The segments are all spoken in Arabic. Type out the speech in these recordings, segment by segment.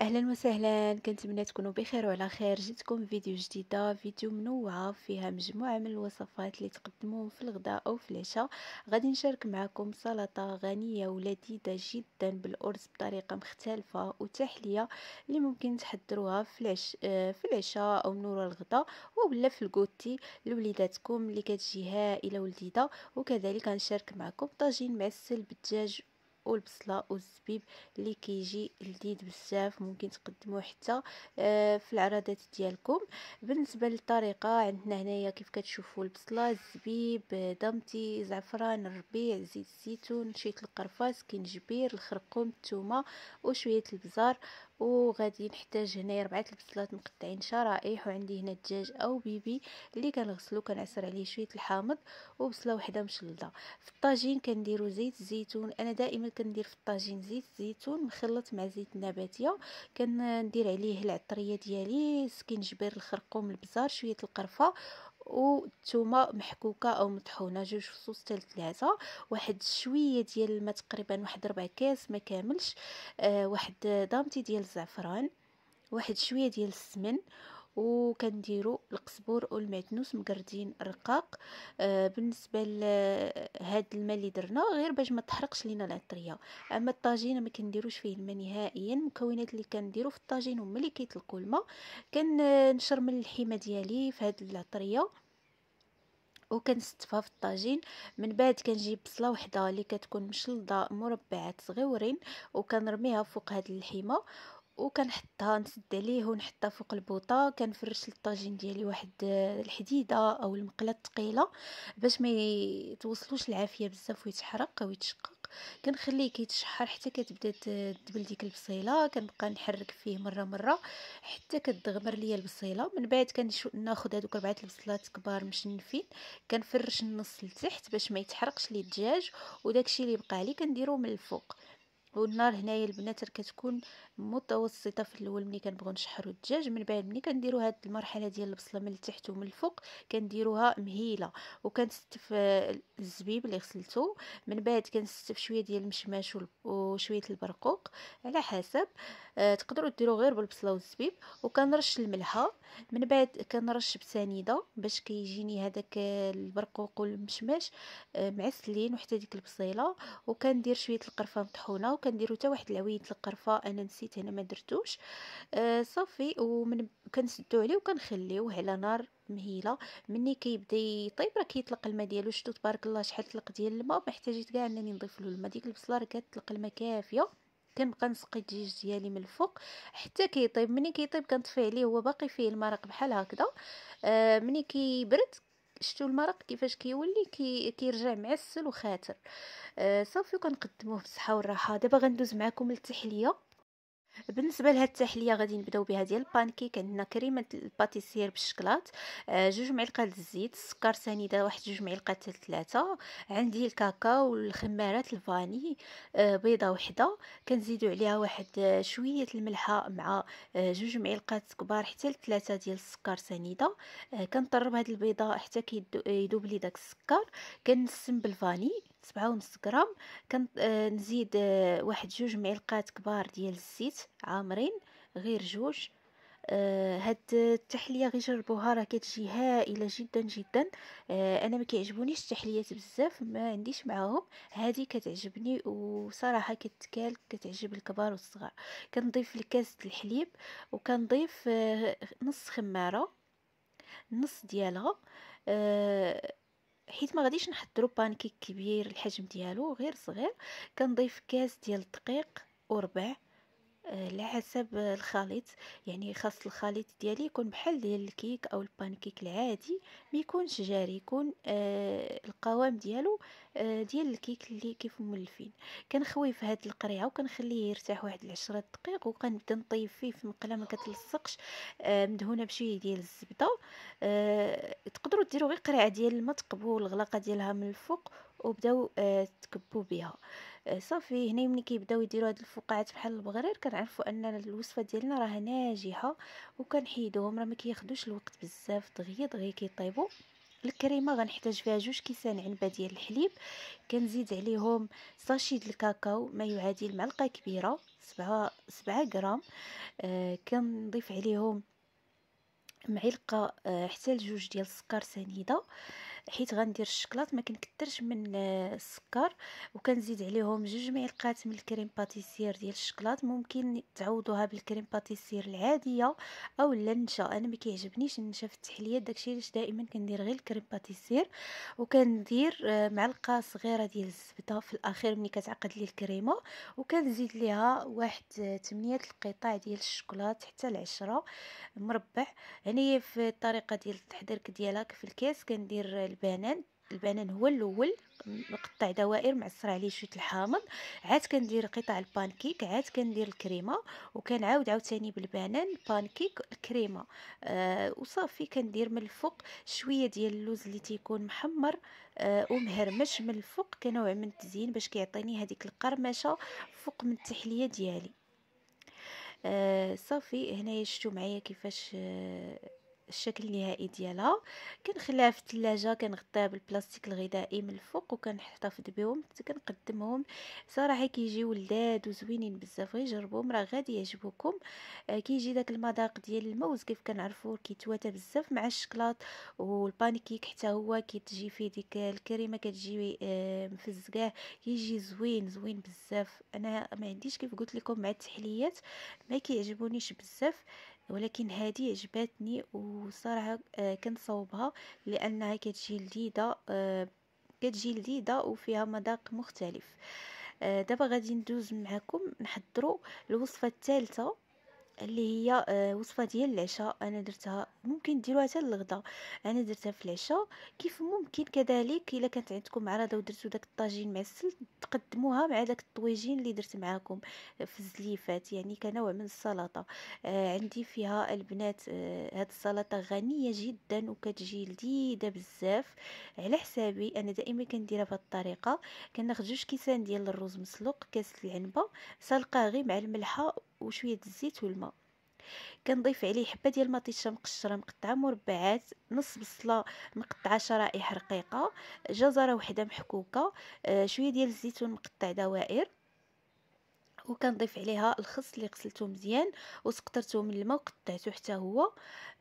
أهلا وسهلا. كنتمنى تكونوا بخير وعلى خير. جيتكم فيديو جديدة فيديو منوعه فيها مجموعة من الوصفات اللي تقدموهم في الغداء أو في العشاء. غادي نشارك معكم سلطة غنية ولذيذة جدا بالأرز بطريقة مختلفة وتحلية اللي ممكن تحضروها في العش في العشاء أو من وراء الغداء ولا في الكوتي لوليداتكم اللي كتجي هائله ولذيذه وكذلك غنشارك معكم طاجين معسل بالدجاج والبصله والزبيب اللي كيجي لذيذ بزاف ممكن تقدموه حتى آه، في العرضات ديالكم. بالنسبة للطريقة عندنا هنايا كيف كتشوفوا البصلة الزبيب دمتي زعفران الربيع زيت الزيتون شيت القرفاص كنجبير الخرقوم الثومه وشوية البزار. وغادي نحتاج هنايا ربعة البصلات مقطعين شرائح وعندي هنا الدجاج أو بيبي اللي كنغسلو كنعصر عليه شوية الحامض وبصلة وحدة مشلضة. في الطاجين كنديرو زيت الزيتون أنا دائما كندير في الطاجين زيت الزيتون مخلط مع زيت النباتيه كندير عليه العطرية ديالي سكينجبير الخرقوم البزار شوية القرفة والثومه محكوكة أو مطحونة جوج فصوص حتى لثلاثه واحد شوية ديال الماء تقريبا واحد ربع كاس ما كاملش. آه واحد دامتي ديال الزعفران واحد شوية ديال السمن. وكنديروا القزبور والمعدنوس مقردين رقاق. آه بالنسبة لهاد الماء اللي درنا غير باش ما تحرقش لينا العطرية. أما الطاجين ما كنديروش فيه الماء نهائيا المكونات اللي كنديروا في الطاجين هما اللي كيطلقوا الماء. كنشرمل اللحيمه ديالي في هاد العطرية وكنستفها في الطاجين. من بعد كنجيب بصلة وحدة اللي كتكون مشلضة مربعات صغيورين وكنرميها فوق هاد اللحيمه وكنحطها نسد عليه ونحطها فوق البوطة كنفرش الطاجين ديالي واحد الحديدة أو المقلة الثقيلة باش ما يتوصلوش العافية بزاف ويتحرق أو يتشقق كنخليه كيتشحر حتى كتبدا تدبل ديك البصيلة كنبقى نحرك فيه مرة مرة حتى كتغمر ليا البصيلة. من بعد كناخذ هذوك أربعة البصلات كبار مشنفين كنفرش النص لتحت باش ما يتحرقش لي الدجاج وداكشي اللي بقى لي كنديروه من الفوق. والنار هنايا البنات كتكون متوسطة في الأول ملي كنبغيو نشحروا الدجاج من بعد ملي كنديروا هاد المرحلة ديال البصلة من التحت ومن الفوق كنديروها مهيلة. وكنستف الزبيب اللي غسلته من بعد كنستف شوية ديال المشماش وشوية البرقوق على حسب. آه تقدروا ديروا غير بالبصلة والزبيب. وكنرش الملحة. من بعد كنرش بسنيده باش كيجيني هذاك البرقوق والمشماش آه معسلين وحتى ديك البصيلة وكندير شوية القرفة مطحونة وكنديروا حتى واحد العويد القرفة أنا نسيت هنا ما درتوش. آه صافي ومن كنسدو عليه وكنخليوه على نار مهيلة. مني كيبدا يطيب راه كيطلق الماء ديالو. شتو تبارك الله شحال طلق ديال الماء ما احتاجيت كاع أنني نضيف له الماء. ديك البصلة راه كتطلق الماء كافية. كنبقى نسقي الدجاج ديالي من الفوق حتى كيطيب. ملي كيطيب كنطفي عليه هو باقي فيه المرق بحال هكذا. آه ملي كيبرد شتو المرق كيفاش كيولي كي كيرجع معسل وخاتر آه صافي وكنقدموه بالصحة والراحة. دابا غندوز معكم للتحلية. بالنسبة لهاد التحلية غادي نبداو بها ديال البانكيك عندنا كريمة الباتيسير بالشكلاط آه جوج معلقات الزيت السكر سنيده واحد جوج معلقات حتى ثلاثة عندي الكاكاو والخمارات الفاني آه بيضة وحدة كنزيدو عليها واحد شوية الملحة مع آه جوج معلقات كبار حتى ثلاثة ديال السكر سنيده آه كنطرب هاد البيضة حتى كيذوب لي داك السكر كنسم بالفاني سبعة ونص غرام كنزيد آه واحد جوج معلقات كبار ديال الزيت عامرين غير جوج. آه هاد التحلية غير جربوها راه كتجي هائلة جدا جدا. آه أنا ما كيعجبونيش التحليات بزاف ما عنديش معاهم. هذه كتعجبني وصراحة كتكال كتعجب الكبار والصغار. كنضيف لكاس الحليب وكنضيف آه نص خمارة نص ديالها. آه حيت ما غاديش نحضروا بانكيك كبير الحجم ديالو غير صغير كنضيف كاس ديال الدقيق وربع. على حسب الخليط يعني خاص الخليط ديالي يكون بحال ديال الكيك أو البانكيك العادي ما يكونش جاري يكون آه القوام ديالو آه ديال الكيك اللي كيف مولفين. كنخوي في هاد القريعة وكنخليه يرتاح واحد العشرة دقائق وكنبدا نطيب فيه في مقله ما كتلصقش آه مدهونة بشوية ديال الزبدة. آه تقدروا ديروا غير قريعة ديال الماء تقبوا الغلاقه ديالها من الفوق وبداو آه تكبوا بها آه صافي هنا ملي كيبداو يديروا هاد الفقاعات بحال البغرير كنعرفوا أن الوصفة ديالنا راه ناجحة وكنحيدوهم راه ما كياخذوش الوقت بزاف دغيا دغيا كيطيبوا الكريمة غنحتاج فيها جوج كيسان عنبة ديال الحليب كنزيد عليهم sachet ديال الكاكاو ما يعادل معلقة كبيرة سبعة سبعة غرام. آه كنضيف عليهم معلقة آه حتى لجوج ديال السكر سنيدة. حيت غندير الشكلاط ما كنكثرش من آه، السكر وكنزيد عليهم جوج معلقات من ال crème pâtissière ديال الشكلاط. ممكن تعوضوها بال crème pâtissière العادية أو النشا أنا ما كيعجبنيش النشا في التحليات داكشي علاش دائما كندير غير ال crème pâtissière. وكندير آه، معلقة صغيرة ديال الزبدة في الأخير ملي كتعقد لي الكريمة. وكنزيد ليها واحد 8 القطع ديال الشكلاط حتى العشرة مربع. يعني في الطريقة ديال التحضير ديالها في الكاس كندير البنان البنان هو الأول نقطع دوائر معصر عليه شوية الحامض عاد كندير قطع البانكيك عاد كندير الكريمة وكنعاود عاوتاني بالبنان البانكيك الكريمة. آه وصافي كندير من الفوق شوية ديال اللوز اللي تيكون محمر آه ومهرمش من الفوق كنوع من التزيين باش كيعطيني هذيك القرمشة فوق من التحلية ديالي. آه صافي هنايا شفتوا معايا كيفاش آه الشكل النهائي ديالها. كنخليها في الثلاجه كنغطيها بالبلاستيك الغذائي من الفوق وكنحتفظ بهم. حتى كنقدمهم صراحة كيجيو لذاذ وزوينين بزاف جربوهم راه غادي يعجبوكم. آه كيجي داك المذاق ديال الموز كيف كنعرفوا كيتواتى بزاف مع الشكلاط والبانكيك حتى هو كتجي فيه ديك الكريمة كتجي آه مفزقاه كيجي زوين زوين بزاف. أنا ما عنديش كيف قلت لكم مع التحليات ما كيعجبونيش بزاف. ولكن هذه عجبتني وصراحة آه كنصوبها لأنها كتجي لذيذه آه كتجي لذيذه وفيها مذاق مختلف. آه دابا غادي ندوز معكم نحضروا الوصفة الثالثة. اللي هي آه، وصفة ديال العشاء أنا درتها. ممكن ديروها حتى للغدا. أنا درتها في العشاء. كيف ممكن؟ كذلك إلا كانت عندكم عراضه ودرتو داك الطاجين معسل تقدموها مع داك الطويجين اللي درت معاكم في الزليفات. يعني كنوع من السلطة. آه عندي فيها البنات آه هاد السلطة غنية جدا وكتجي لذيذة بزاف. على حسابي أنا دائما كنديرها بهذه الطريقة. كناخذ جوج كيسان ديال الرز مسلوق كاس العنبة سلقاه غير مع الملحة وشوية الزيت والماء كنضيف عليه حبة ديال المطيشه مقشره مقطعه مربعات نص بصلة مقطعه شرائح رقيقة جزرة وحدة محكوكة آه شوية ديال الزيتون مقطع دوائر. وكنضيف عليها الخس اللي غسلته مزيان وسقطرته من الماء وقطعته حتى هو.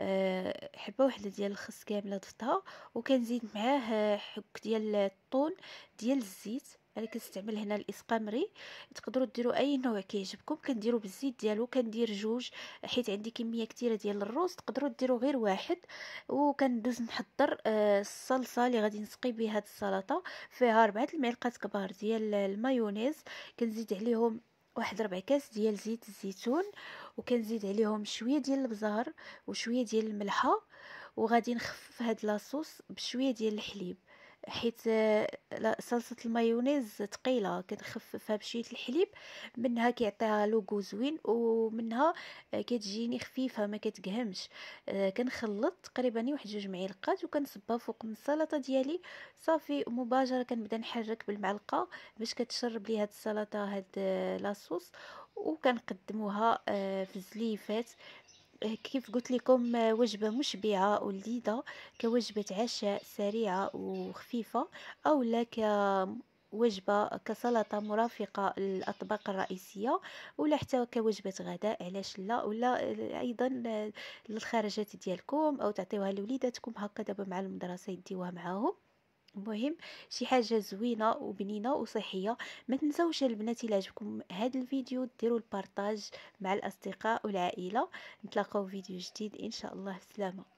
أه حبة واحدة ديال الخس كاملة ضفتها. وكنزيد معاه حك ديال الطون ديال الزيت. أنا كنستعمل هنا الاسقامري تقدروا ديروا أي نوع كيعجبكم. كنديروا بالزيت ديالو كندير جوج حيت عندي كمية كثيره ديال الروز تقدروا ديروا غير واحد. وكندوز نحضر آه، الصلصة اللي غادي نسقي بها هاد السلطة. فيها ربعه المعلقات كبار ديال المايونيز. كنزيد عليهم واحد ربع كاس ديال زيت الزيتون. وكنزيد عليهم شوية ديال البزار وشوية ديال الملحة. وغادي نخفف هاد لاصوص بشوية ديال الحليب. حيت صلصة المايونيز ثقيله كنخففها بشوية الحليب منها كيعطيها لوغو زوين ومنها كتجيني خفيفة ما كتقهمش. آه، كنخلط تقريبا واحد جوج معلقات وكنصبها فوق من السلطة ديالي. صافي مباشرة كنبدا نحرك بالمعلقة باش كتشرب لي هاد السلطة هاد لاصوص وكنقدموها آه، في الزليفات. كيف قلت لكم وجبة مشبعة ولذيذة كوجبة عشاء سريعة وخفيفة أو لا كوجبة كسلطة مرافقة للأطباق الرئيسية ولا حتى كوجبة غداء علاش لا؟ ولا أيضا للخارجات ديالكم أو تعطيوها لوليداتكم هكا دابا مع المدرسة يديوها معاهم. المهم شي حاجة زوينة وبنينة وصحية. ما تنساوش البنات إلى عجبكم هذا الفيديو ديروا البارطاج مع الأصدقاء والعائلة. نتلاقاو في فيديو جديد إن شاء الله. سلامة.